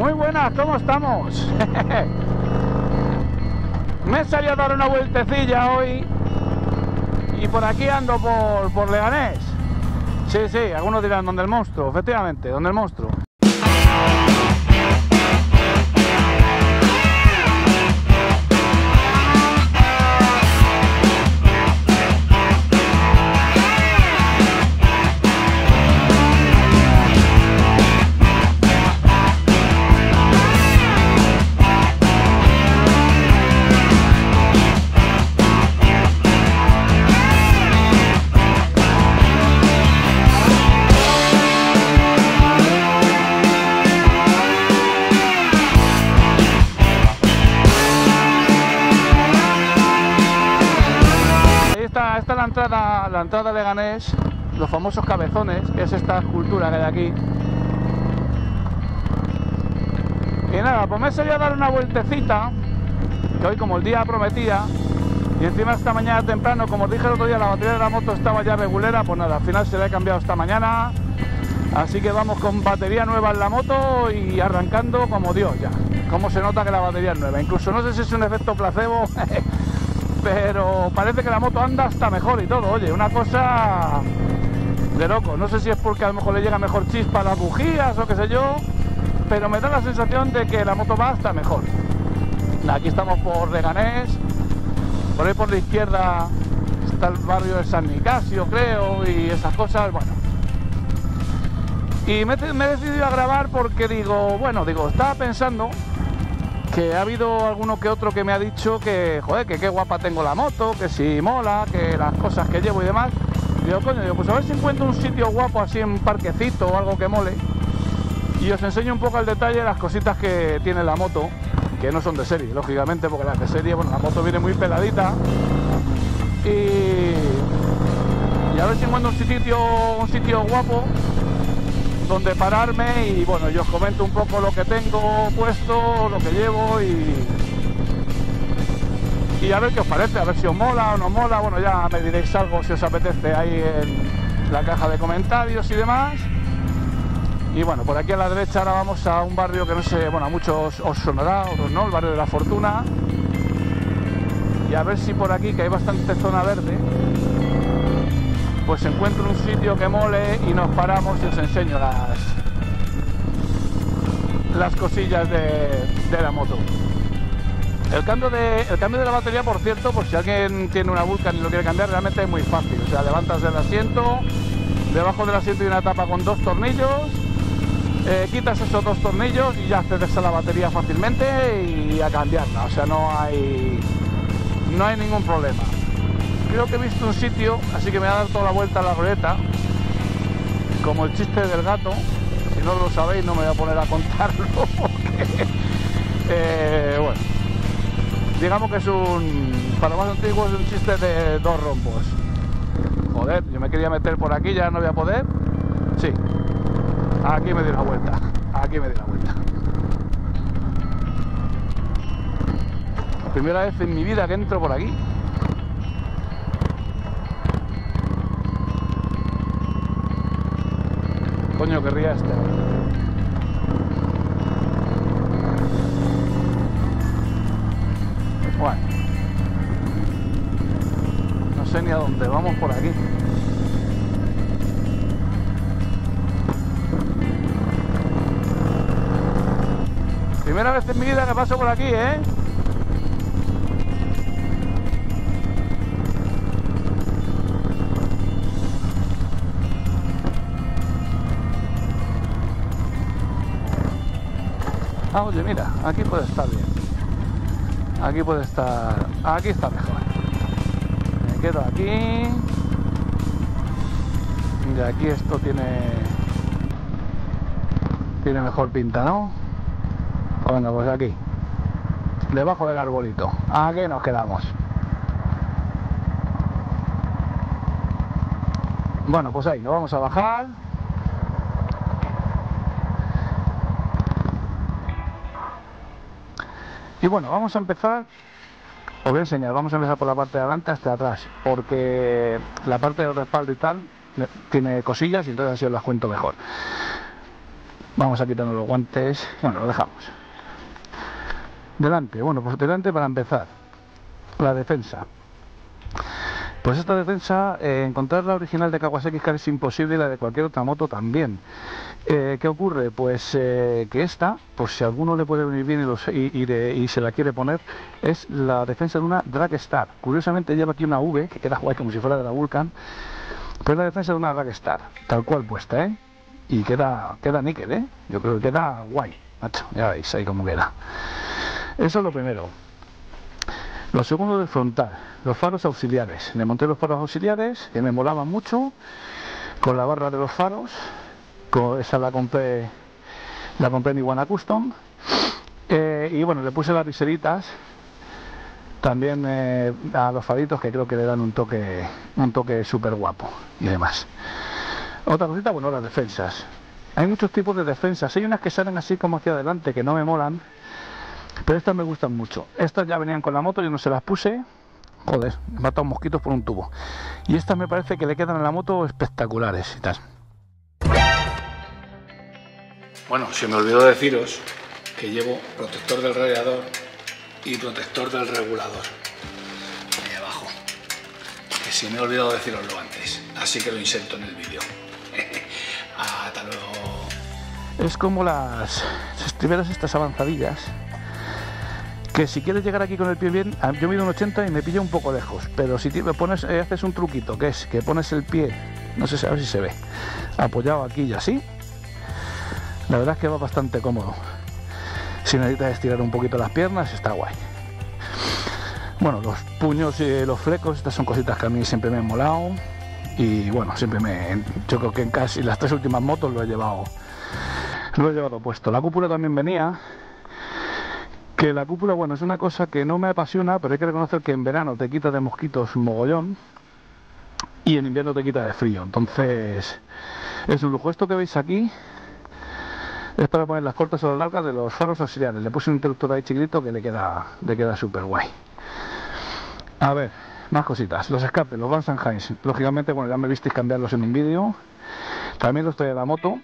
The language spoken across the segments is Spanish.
Muy buenas, ¿cómo estamos? Me salido a dar una vueltecilla hoy y por aquí ando por, por Leganés. Sí, sí, algunos dirán donde el monstruo, efectivamente, donde el monstruo. La entrada de Ganés, los famosos cabezones, que es esta escultura que hay aquí. Y nada, pues me salido a dar una vueltecita, que hoy como el día prometía, y encima esta mañana temprano, como dije el otro día, la batería de la moto estaba ya regulera, pues nada, al final se la he cambiado esta mañana, así que vamos con batería nueva en la moto y arrancando como Dios ya. Como se nota que la batería es nueva, incluso no sé si es un efecto placebo, pero parece que la moto anda hasta mejor y todo, oye, una cosa de loco, no sé si es porque a lo mejor le llega mejor chispa a las bujías o qué sé yo, pero me da la sensación de que la moto va hasta mejor. Aquí estamos por Leganés, por ahí por la izquierda está el barrio de San Nicasio, creo, y esas cosas, bueno. Y me, me he decidido a grabar porque digo, bueno, digo, estaba pensando que ha habido alguno que otro que me ha dicho que, joder, que qué guapa tengo la moto, que si mola, que las cosas que llevo y demás. Digo, coño, digo, pues a ver si encuentro un sitio guapo así en parquecito o algo que mole. Y os enseño un poco al detalle las cositas que tiene la moto, que no son de serie, lógicamente, porque las de serie, bueno, la moto viene muy peladita. Y, y a ver si encuentro un sitio, un sitio guapo donde pararme y bueno, yo os comento un poco lo que tengo puesto, lo que llevo y, y a ver qué os parece, a ver si os mola o no mola, bueno ya me diréis algo si os apetece ahí en la caja de comentarios y demás. Y bueno, por aquí a la derecha ahora vamos a un barrio que no sé, bueno, a muchos os sonará, otros no, el barrio de la Fortuna. Y a ver si por aquí, que hay bastante zona verde, pues encuentro un sitio que mole y nos paramos y os enseño las las cosillas de, de la moto. El cambio, de, el cambio de la batería, por cierto, por si alguien tiene una Vulcan y lo quiere cambiar, realmente es muy fácil. O sea, levantas del asiento, debajo del asiento hay una tapa con dos tornillos, eh, quitas esos dos tornillos y ya accedes a la batería fácilmente y a cambiarla. O sea, no hay, no hay ningún problema creo que he visto un sitio, así que me voy a dar toda la vuelta a la ruleta, como el chiste del gato. Si no lo sabéis, no me voy a poner a contarlo, porque, eh, bueno, digamos que es un, para más antiguo es un chiste de dos rombos. Joder, yo me quería meter por aquí, ya no voy a poder. Sí, aquí me di la vuelta, aquí me di la vuelta. Primera vez en mi vida que entro por aquí. Coño querría este. Bueno. No sé ni a dónde vamos por aquí. Primera vez en mi vida que paso por aquí, ¿eh? Ah, oye, mira, aquí puede estar bien. Aquí puede estar... Aquí está mejor. Me quedo aquí. Y aquí esto tiene... Tiene mejor pinta, ¿no? Pues venga, pues aquí. Debajo del arbolito. Aquí nos quedamos. Bueno, pues ahí, nos vamos a bajar. Y bueno, vamos a empezar, os voy a enseñar, vamos a empezar por la parte de adelante hasta atrás, porque la parte del respaldo y tal tiene cosillas y entonces así os las cuento mejor. Vamos a quitarnos los guantes. Bueno, lo dejamos. Delante, bueno, pues delante para empezar. La defensa. Pues esta defensa, eh, encontrar la original de Kawasaki es imposible y la de cualquier otra moto también. Eh, ¿Qué ocurre? Pues eh, que esta, por si alguno le puede venir bien y, se la quiere poner, es la defensa de una Dragstar. Curiosamente lleva aquí una V, que queda guay como si fuera de la Vulcan, pero es la defensa de una Dragstar, tal cual puesta, ¿eh? Y queda, queda níquel, ¿eh? Yo creo que queda guay, macho, ya veis ahí cómo queda. Eso es lo primero. Lo segundo de frontal, los faros auxiliares. Le monté los faros auxiliares, que me molaban mucho, con la barra de los faros. Esa la compré, la compré en Iguana Custom. Eh, y bueno, le puse las riseritas también eh, a los faritos que creo que le dan un toque un toque súper guapo y demás otra cosita bueno las defensas hay muchos tipos de defensas hay unas que salen así como hacia adelante que no me molan pero estas me gustan mucho. Estas ya venían con la moto, yo no se las puse. Joder, he matado mosquitos por un tubo. Y estas me parece que le quedan a la moto espectaculares y tal. Bueno, se me olvidó deciros que llevo protector del radiador y protector del regulador. Ahí abajo. Que si me he olvidado deciroslo antes. Así que lo inserto en el vídeo. Hasta luego. Es como las estriberas estas avanzadillas que si quieres llegar aquí con el pie bien, yo mido un 80 y me pillo un poco lejos, pero si te pones, eh, haces un truquito, que es que pones el pie, no sé si se ve, apoyado aquí y así, la verdad es que va bastante cómodo. Si necesitas estirar un poquito las piernas, está guay. Bueno, los puños y los flecos, estas son cositas que a mí siempre me han molado. Y bueno, siempre me. Yo creo que en casi las tres últimas motos lo he llevado. Lo he llevado puesto. La cúpula también venía que la cúpula, bueno, es una cosa que no me apasiona, pero hay que reconocer que en verano te quita de mosquitos mogollón y en invierno te quita de frío. Entonces, es un lujo. Esto que veis aquí es para poner las cortas o las largas de los faros auxiliares. Le puse un interruptor ahí chiquito que le queda, le queda súper guay. A ver, más cositas. Los escapes, los Van Heinz. Lógicamente, bueno, ya me visteis cambiarlos en un vídeo. También los traía la moto.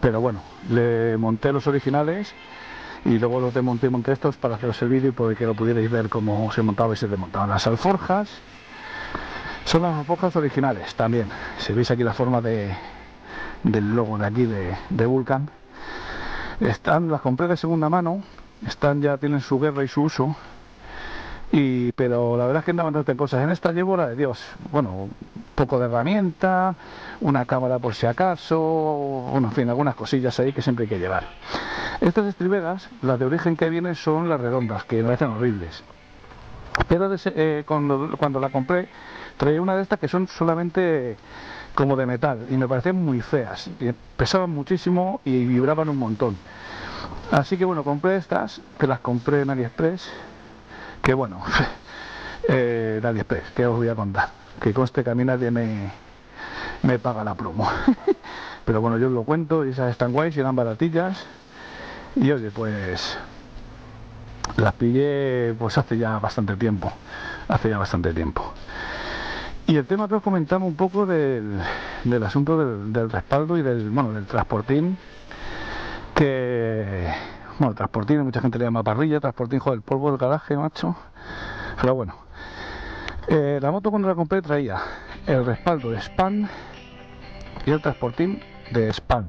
Pero bueno, le monté los originales y luego los desmonté y monté estos para haceros el vídeo y para que lo pudierais ver cómo se montaba y se desmontaban las alforjas son las alforjas originales también si veis aquí la forma de, del logo de aquí de, de Vulcan. Están las compré de segunda mano están ya tienen su guerra y su uso y pero la verdad es que andaban bastante cosas. En esta llevo la de Dios. Bueno poco de herramienta una cámara por si acaso bueno en fin algunas cosillas ahí que siempre hay que llevar. Estas estriberas, las de origen que vienen son las redondas, que me parecen horribles. Pero eh, cuando, la compré, traía una de estas que son solamente como de metal y me parecen muy feas. Pesaban muchísimo y vibraban un montón. Así que bueno, compré estas, que las compré en AliExpress, que bueno, eh, en AliExpress, que os voy a contar. Que conste que a mí nadie me, me paga la promo. Pero bueno, yo os lo cuento esas están guays y eran baratillas. Y oye, pues las pillé pues hace ya bastante tiempo, hace ya bastante tiempo. Y el tema que os comentaba un poco del, asunto del, respaldo y del, bueno, del transportín, que, bueno, transportín, mucha gente le llama parrilla, transportín, joder, el polvo del garaje, macho, pero bueno. Eh, la moto cuando la compré traía el respaldo de Span y el transportín de Span.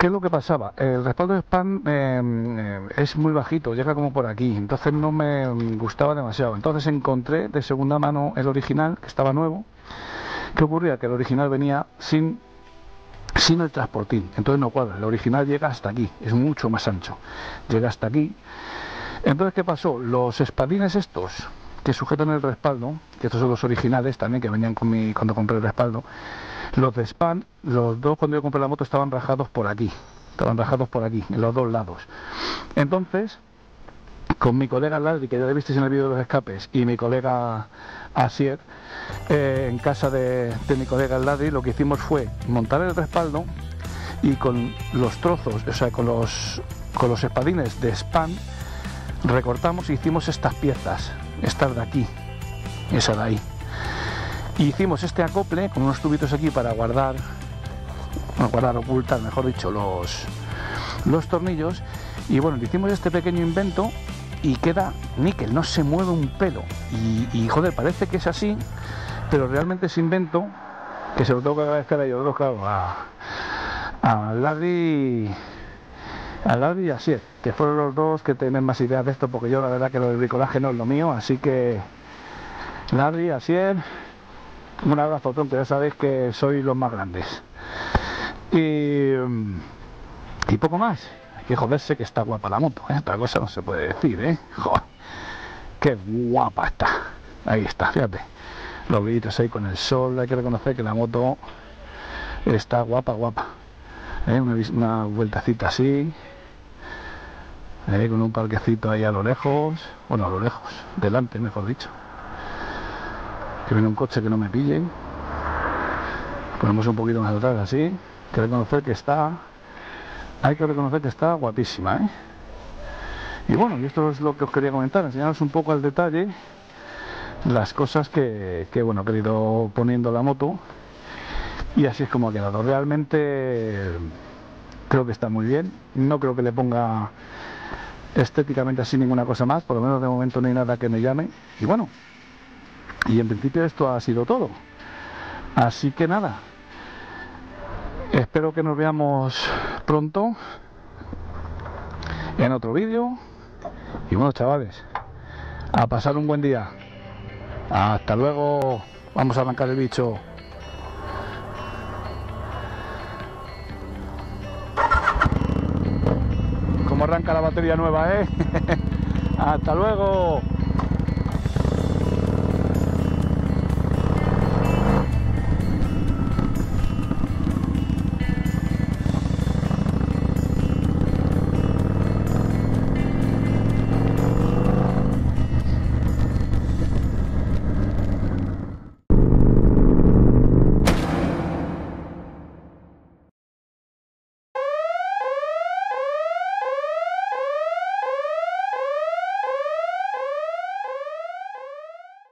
¿Qué es lo que pasaba? El respaldo de spam em, em, es muy bajito, llega como por aquí, entonces no me gustaba demasiado. Entonces encontré de segunda mano el original, que estaba nuevo. ¿Qué ocurría? Que el original venía sin, sin el transportín, entonces no cuadra. El original llega hasta aquí, es mucho más ancho. Llega hasta aquí. Entonces, ¿qué pasó? Los espadines estos que sujetan el respaldo, que estos son los originales también, que venían con mi, cuando compré el respaldo, los de Span, los dos cuando yo compré la moto estaban rajados por aquí, estaban rajados por aquí, en los dos lados. Entonces, con mi colega Ladri, que ya lo visteis en el vídeo de los escapes, y mi colega Asier, eh, en casa de, mi colega Ladri, lo que hicimos fue montar el respaldo y con los trozos, o sea, con los, con los espadines de Span, recortamos y hicimos estas piezas, estas de aquí, esa de ahí hicimos este acople con unos tubitos aquí para guardar bueno, guardar, ocultar, mejor dicho, los, los tornillos. Y bueno, le hicimos este pequeño invento y queda níquel, no se mueve un pelo. Y, joder, parece que es así, pero realmente ese invento, que se lo tengo que agradecer a ellos claro, a, a Larry, a Larry y a Siet, que fueron los dos que tienen más ideas de esto, porque yo la verdad que lo del bricolaje no es lo mío, así que Larry, Asier, un abrazo tonto, ya sabéis que soy los más grandes. Y, y poco más. Hay que joderse que está guapa la moto, ¿eh? otra cosa no se puede decir, ¿eh? Joder, qué guapa está. Ahí está, fíjate. Los brillitos ahí con el sol, hay que reconocer que la moto está guapa, guapa. ¿Eh? Una, una, vueltacita así, ¿eh? con un parquecito ahí a lo lejos, bueno, a lo lejos, delante, mejor dicho que viene un coche que no me pillen ponemos un poquito más atrás así. Hay que reconocer que está hay que reconocer que está guapísima ¿eh? y bueno y esto es lo que os quería comentar enseñaros un poco al detalle las cosas que, que bueno he ido poniendo la moto. Y así es como ha quedado. Realmente creo que está muy bien. No creo que le ponga estéticamente así ninguna cosa más por lo menos de momento no hay nada que me llame. Y bueno y en principio esto ha sido todo. Así que nada, espero que nos veamos pronto en otro vídeo. Y bueno, chavales, a pasar un buen día. Hasta luego. Vamos a arrancar el bicho. Como arranca la batería nueva, ¿eh? Hasta luego.